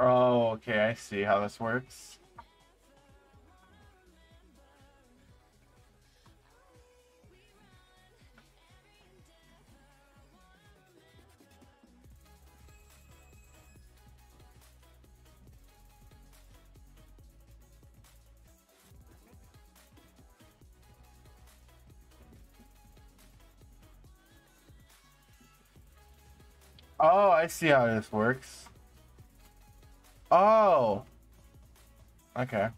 Oh, okay, I see how this works. Oh, I see how this works. Oh. Okay.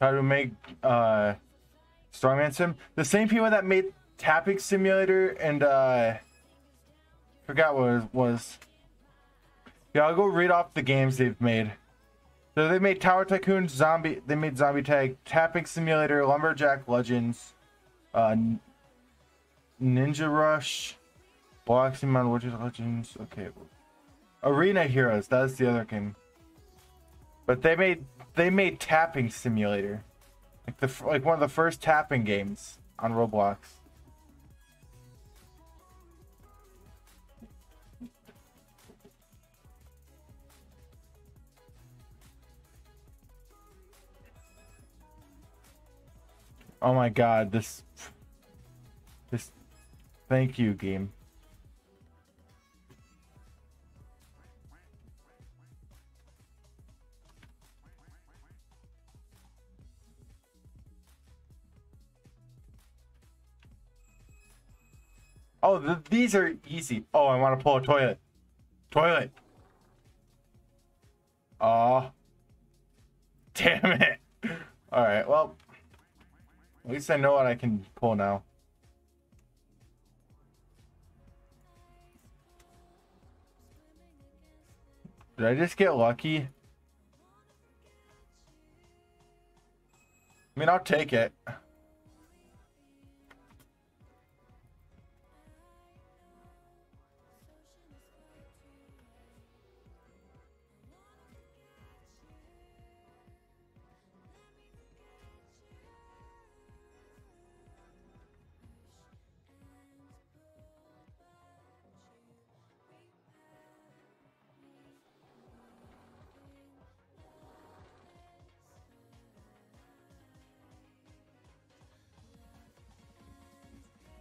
How to make uh Strongman Sim? The same people that made Tapping Simulator and uh forgot what it was. Yeah, I'll go read off the games they've made. So they made Tower Tycoon, Zombie. They made Zombie Tag, Tapping Simulator, Lumberjack Legends, uh, Ninja Rush, Boxing Man, Witches Legends. Okay, Arena Heroes. That's the other game. But they made they made Tapping Simulator, like the like one of the first tapping games on Roblox. Oh my god, this this thank you game. Oh, th these are easy. Oh, I want to pull a toilet. Toilet. Oh. Damn it. All right, well, at least I know what I can pull now. Did I just get lucky? I mean, I'll take it.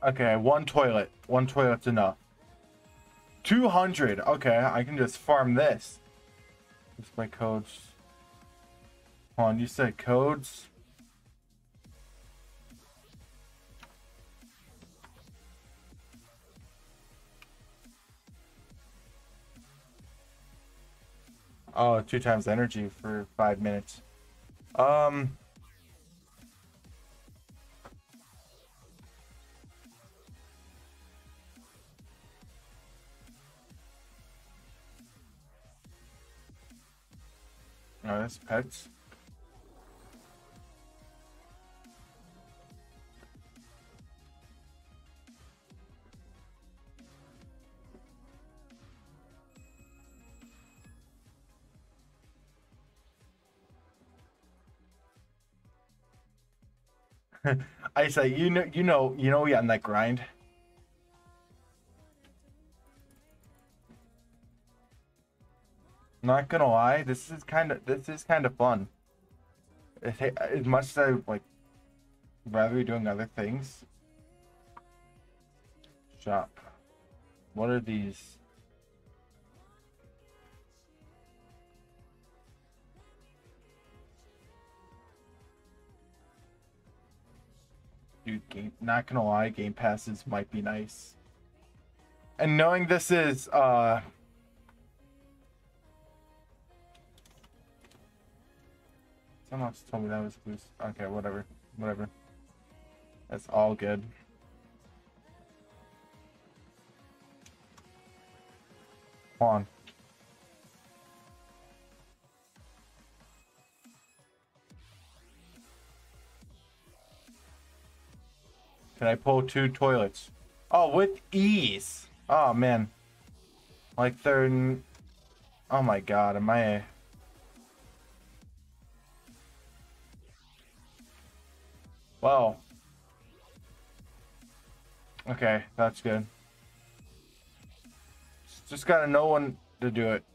Okay, one toilet. One toilet's enough. 200. Okay, I can just farm this. Display codes. Hold on, you said codes? Oh, two times energy for five minutes. Um... Pets. I say, you know, you know, you know, we on that grind. Not gonna lie, this is kind of this is kind of fun. as much as I like rather be doing other things. Shop. What are these? Dude, game, not gonna lie, Game Passes might be nice. And knowing this is uh Someone else told me that was loose. Okay, whatever. Whatever. That's all good. Hold on. Can I pull two toilets? Oh, with ease. Oh, man. Like they're... Oh my god, am I... Wow. Okay, that's good. Just gotta know when to do it.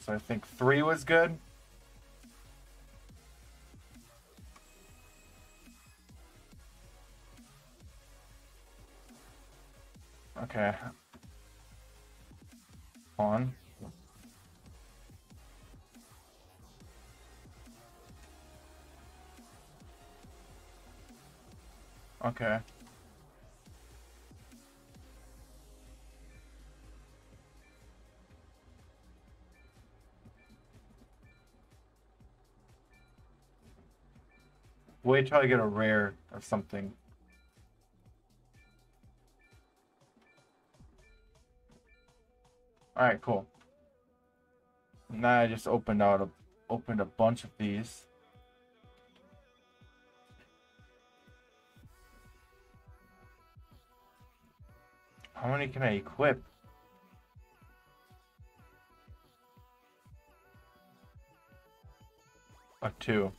So I think three was good. Okay. On. Okay. Wait till I get a rare or something. Alright, cool. Now I just opened out a opened a bunch of these. How many can I equip? A two.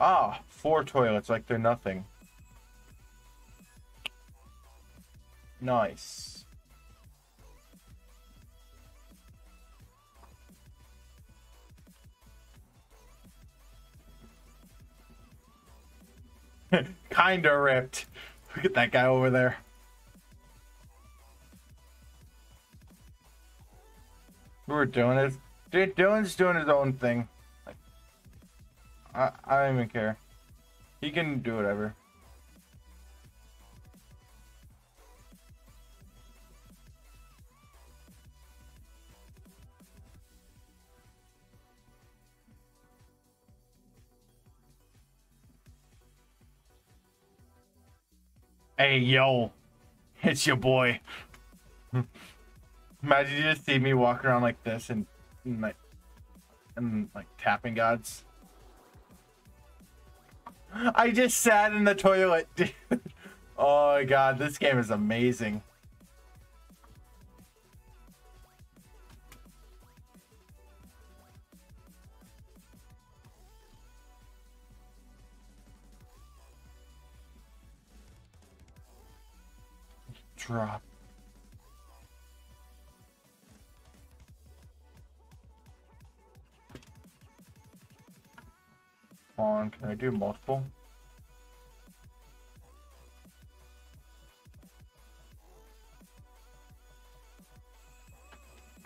Ah, four toilets like they're nothing. Nice. Kinda ripped. Look at that guy over there. We were doing it. Dylan's doing his own thing. I, I don't even care. He can do whatever. Hey, yo. It's your boy. Imagine you just see me walk around like this and, and like and like tapping gods. I just sat in the toilet. dude. oh my god, this game is amazing. Drop. Can I do multiple?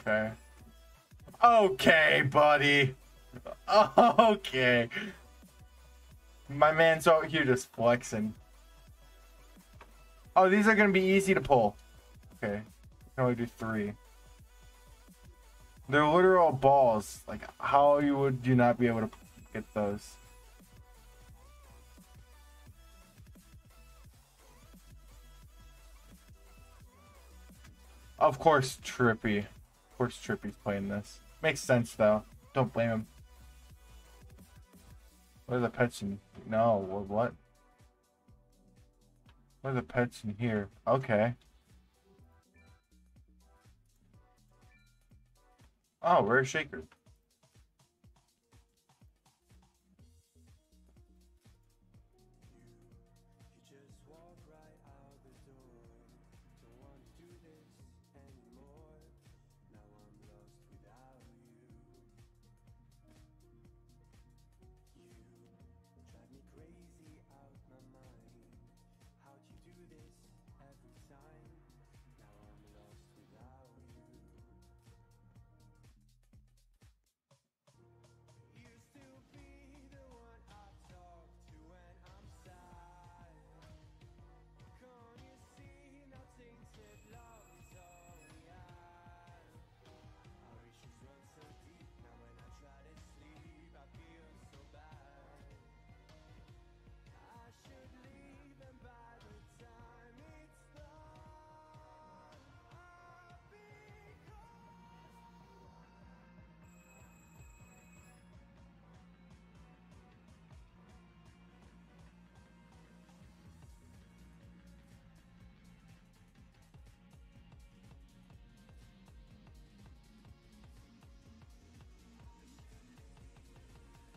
Okay. Okay, buddy. Okay. My man's out here just flexing. Oh, these are gonna be easy to pull. Okay. Can only do three. They're literal balls. Like, how you would you not be able to get those? Of course, Trippy. Of course, Trippy's playing this. Makes sense, though. Don't blame him. What are the pets in... No, what? what? Are the pets in here? Okay. Oh, rare shaker.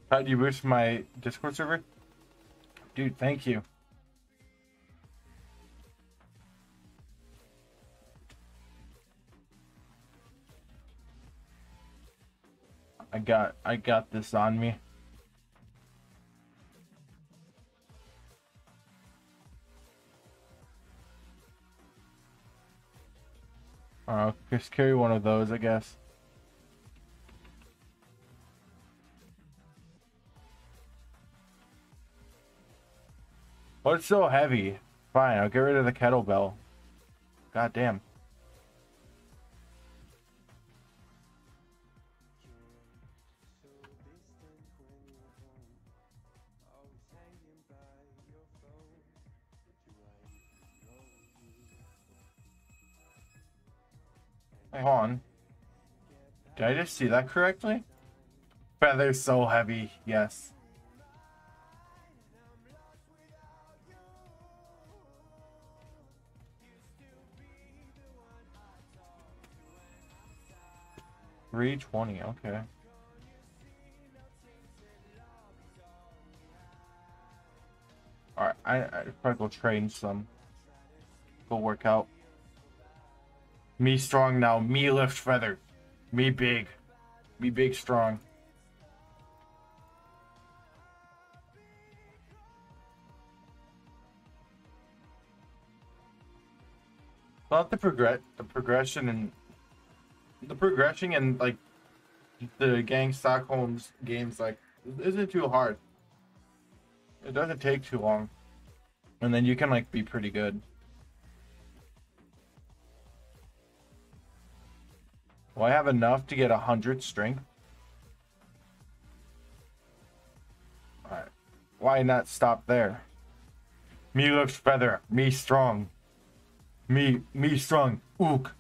How do you boost my Discord server? Dude, thank you. I got I got this on me. I'll just carry one of those, I guess. Oh, it's so heavy. Fine, I'll get rid of the kettlebell. God damn. Hold on. Did I just see that correctly? Feather's so heavy, yes. Three twenty, okay. Alright, I I probably go train some. Go work out. Me strong now. Me lift feather. Me big. Me big strong. Thought the progress the progression and the progression and like the gang Stockholm's games like isn't too hard. It doesn't take too long. And then you can like be pretty good. Will I have enough to get a hundred strength? Alright. Why not stop there? Me looks feather. Me strong. Me me strong. Ook.